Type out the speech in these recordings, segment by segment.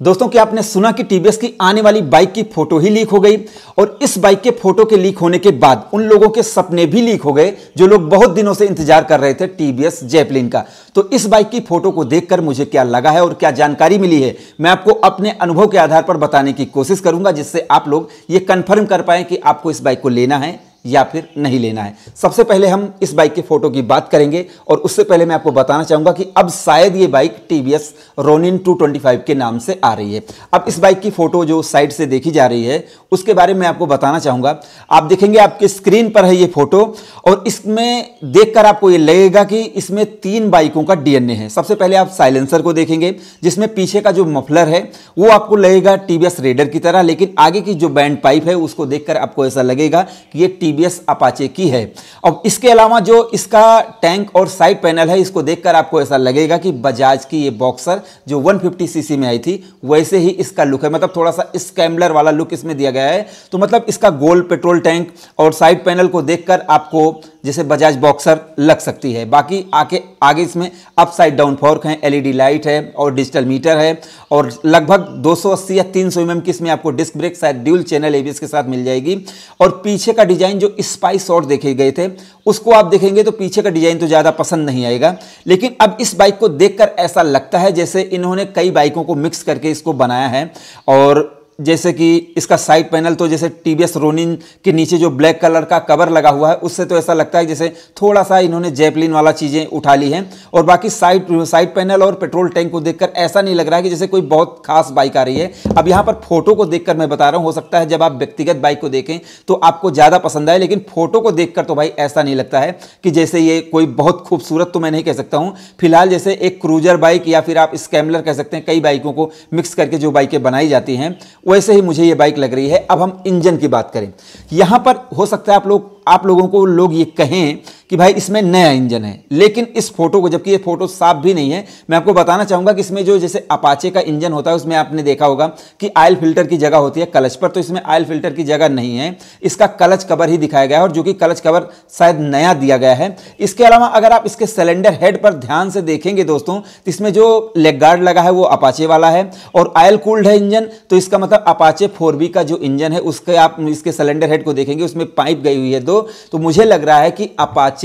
दोस्तों, क्या आपने सुना कि टीवीएस की आने वाली बाइक की फ़ोटो ही लीक हो गई? और इस बाइक के फ़ोटो के लीक होने के बाद उन लोगों के सपने भी लीक हो गए, जो लोग बहुत दिनों से इंतज़ार कर रहे थे टीवीएस जेपलिन का। तो इस बाइक की फ़ोटो को देखकर मुझे क्या लगा है और क्या जानकारी मिली है, मैं आपको अपने अनुभव के आधार पर बताने की कोशिश करूँगा, जिससे आप लोग ये कन्फर्म कर पाए कि आपको इस बाइक को लेना है। या फिर नहीं लेना है। सबसे पहले हम इस बाइक के फ़ोटो की बात करेंगे और उससे पहले मैं आपको बताना चाहूँगा कि अब शायद ये बाइक टीवीएस रोनिन 225 के नाम से आ रही है। अब इस बाइक की फ़ोटो जो साइड से देखी जा रही है, उसके बारे में आपको बताना चाहूँगा। आप देखेंगे आपके स्क्रीन पर है ये फ़ोटो और इसमें देखकर आपको ये लगेगा कि इसमें तीन बाइकों का डीएनए है। सबसे पहले आप साइलेंसर को देखेंगे, जिसमें पीछे का जो मफलर है, वो आपको लगेगा टीवीएस रेडर की तरह, लेकिन आगे की जो बैंड पाइप है, उसको देखकर आपको ऐसा लगेगा कि ये टीवीएस अपाचे की है। अब इसके अलावा जो इसका टैंक और साइड पैनल है, इसको देखकर आपको ऐसा लगेगा कि बजाज की ये बॉक्सर जो 150 सीसी में आई थी, वैसे ही इसका लुक है। मतलब थोड़ा सा स्कैम्बलर वाला लुक इसमें दिया गया है। तो मतलब इसका गोल पेट्रोल टैंक और साइड पैनल को देखकर आपको जैसे बजाज बॉक्सर लग सकती है। बाकी आके, आगे इसमें अप साइड डाउन फॉर्क है एलईडी लाइट है और डिजिटल मीटर है और लगभग 280 या 300 सौ mm की इसमें आपको डिस्क ब्रेक शायद ड्यूल चैनल एबीएस के साथ मिल जाएगी। और पीछे का डिज़ाइन जो स्पाइस शॉट देखे गए थे, उसको आप देखेंगे तो पीछे का डिज़ाइन तो ज़्यादा पसंद नहीं आएगा। लेकिन अब इस बाइक को देखकर ऐसा लगता है जैसे इन्होंने कई बाइकों को मिक्स करके इसको बनाया है। और जैसे कि इसका साइड पैनल तो जैसे टी टीवीएस रोनिन के नीचे जो ब्लैक कलर का कवर लगा हुआ है, उससे तो ऐसा लगता है जैसे थोड़ा सा इन्होंने जेपलिन वाला चीज़ें उठा ली हैं। और बाकी साइड साइड पैनल और पेट्रोल टैंक को देखकर ऐसा नहीं लग रहा है कि जैसे कोई बहुत खास बाइक आ रही है। अब यहाँ पर फ़ोटो को देखकर मैं बता रहा हूँ, हो सकता है जब आप व्यक्तिगत बाइक को देखें तो आपको ज़्यादा पसंद आए, लेकिन फ़ोटो को देखकर तो भाई ऐसा नहीं लगता है कि जैसे ये कोई बहुत खूबसूरत तो मैं नहीं कह सकता हूँ। फ़िलहाल जैसे एक क्रूजर बाइक या फिर आप स्कैमलर कह सकते हैं, कई बाइकों को मिक्स करके जो बाइकें बनाई जाती हैं वैसे ही मुझे ये बाइक लग रही है। अब हम इंजन की बात करें। यहाँ पर हो सकता है आप लोग, आप लोगों को लोग ये कहें कि भाई इसमें नया इंजन है। लेकिन इस फ़ोटो को, जबकि ये फ़ोटो साफ़ भी नहीं है, मैं आपको बताना चाहूँगा कि इसमें जो जैसे अपाचे का इंजन होता है, उसमें आपने देखा होगा कि आयल फ़िल्टर की जगह होती है कलच पर तो इसमें आयल फ़िल्टर की जगह नहीं है। इसका कलच कवर ही दिखाया गया है और जो कि कलच कवर शायद नया दिया गया है। इसके अलावा अगर आप इसके सिलेंडर हेड पर ध्यान से देखेंगे दोस्तों तो इसमें जो लेग गार्ड लगा है वो अपाचे वाला है और आयल कूल्ड है इंजन तो इसका मतलब अपाचे फोर का जो इंजन है, उसके आप इसके सिलेंडर हेड को देखेंगे, उसमें पाइप गई हुई है दो। तो मुझे लग रहा है कि अपाचे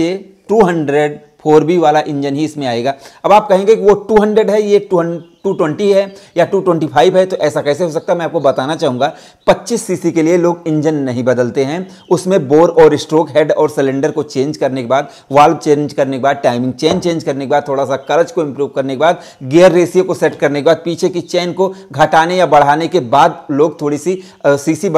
200 फोर बी वाला इंजन ही इसमें आएगा। अब आप कहेंगे कि वो 200 है, ये 220 है या 225 है तो ऐसा कैसे हो सकता है? मैं आपको बताना चाहूँगा 25 सीसी के लिए लोग इंजन नहीं बदलते हैं। उसमें बोर और स्ट्रोक हेड और सिलेंडर को चेंज करने के बाद वाल्व चेंज करने के बाद टाइमिंग चेन चेंज करने के बाद, थोड़ा सा करज को इंप्रूव करने के बाद गियर रेशियो को सेट करने के बाद, पीछे की चेन को घटाने या बढ़ाने के बाद लोग थोड़ी सी सीसी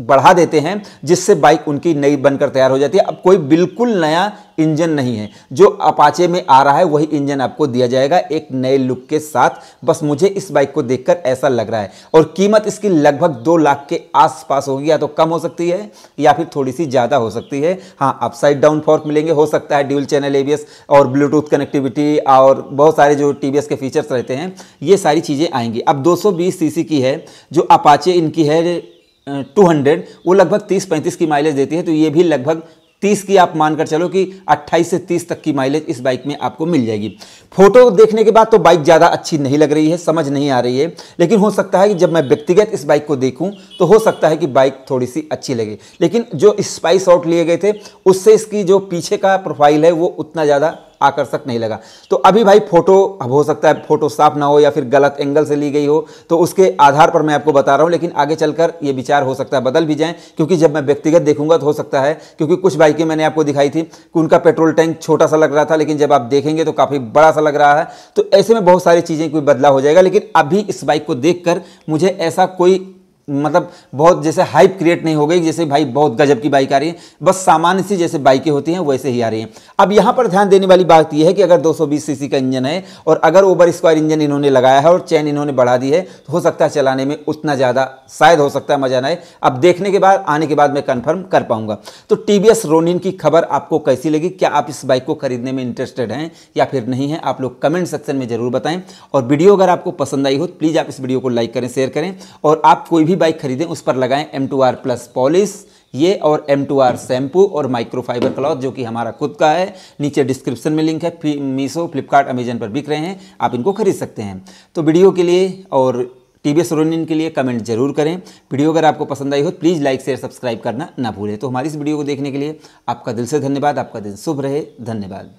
देते हैं, जिससे बाइक उनकी नई बनकर तैयार हो जाती है। अब कोई बिल्कुल नया इंजन नहीं है। जो अपाचे में आ रहा है, वही इंजन आपको दिया जाएगा एक नए लुक के साथ। बस मुझे इस बाइक को देखकर ऐसा लग रहा है। और कीमत इसकी लगभग दो लाख के आसपास होगी, या तो कम हो सकती है, या फिर थोड़ी सी ज़्यादा हो सकती है। हाँ अपसाइड डाउन फॉर्क मिलेंगे, हो सकता है ड्यूल चैनल एबीएस और ब्लूटूथ कनेक्टिविटी और बहुत सारे जो टीवीएस के फीचर्स रहते हैं, ये सारी चीज़ें आएँगी। अब 220 सीसी की है, जो अपाचे इनकी है टू हंड्रेड वो लगभग तीस पैंतीस की माइलेज देती है तो ये भी लगभग तीस की आप मानकर चलो कि 28 से 30 तक की माइलेज इस बाइक में आपको मिल जाएगी। फ़ोटो देखने के बाद तो बाइक ज़्यादा अच्छी नहीं लग रही है, समझ नहीं आ रही है, लेकिन हो सकता है कि जब मैं व्यक्तिगत इस बाइक को देखूँ तो हो सकता है कि बाइक थोड़ी सी अच्छी लगे। लेकिन जो स्पाइस आउट लिए गए थे, उससे इसकी जो पीछे का प्रोफ़ाइल है, वो उतना ज़्यादा आकर्षक नहीं लगा। तो अभी भाई फ़ोटो, अब हो सकता है फ़ोटो साफ़ ना हो या फिर गलत एंगल से ली गई हो तो उसके आधार पर मैं आपको बता रहा हूँ, लेकिन आगे चलकर ये विचार हो सकता है, बदल भी जाए, क्योंकि जब मैं व्यक्तिगत देखूँगा तो हो सकता है, क्योंकि कुछ बाइकें मैंने आपको दिखाई थी कि उनका पेट्रोल टैंक छोटा सा लग रहा था, लेकिन जब आप देखेंगे तो काफ़ी बड़ा सा लग रहा है। तो ऐसे में बहुत सारी चीज़ें कोई बदलाव हो जाएगा, लेकिन अभी इस बाइक को देखकर मुझे ऐसा कोई मतलब बहुत जैसे हाइप क्रिएट नहीं हो गई, जैसे भाई बहुत गजब की बाइक आ रही है, बस सामान्य सी जैसे बाइकें होती हैं, वैसे ही आ रही हैं। अब यहाँ पर ध्यान देने वाली बात यह है कि अगर 220 सीसी का इंजन है और अगर ओवर स्क्वायर इंजन इन्होंने लगाया है और चैन इन्होंने बढ़ा दी है तो हो सकता है चलाने में उतना ज़्यादा, शायद हो सकता है मज़ा ना आए। अब देखने के बाद, आने के बाद मैं कन्फर्म कर पाऊँगा। तो टी रोनिन की खबर आपको कैसी लगी? क्या आप इस बाइक को खरीदने में इंटरेस्टेड हैं या फिर नहीं है? आप लोग कमेंट सेक्शन में ज़रूर बताएँ। और वीडियो अगर आपको पसंद आई हो प्लीज़ आप इस वीडियो को लाइक करें शेयर करें। और आप कोई भी बाइक खरीदें, उस पर लगाएँ M two R plus polish ये और एम टू आर शैम्पू और माइक्रोफाइबर क्लॉथ जो कि हमारा खुद का है। नीचे डिस्क्रिप्शन में लिंक है मीशो फ्लिपकार्ट अमेजन पर बिक रहे हैं, आप इनको खरीद सकते हैं। तो वीडियो के लिए और टीवीएस रोनिन के लिए कमेंट ज़रूर करें। वीडियो अगर आपको पसंद आई हो प्लीज़ लाइक शेयर सब्सक्राइब करना ना भूलें। तो हमारी इस वीडियो को देखने के लिए आपका दिल से धन्यवाद, आपका दिन शुभ रहे, धन्यवाद।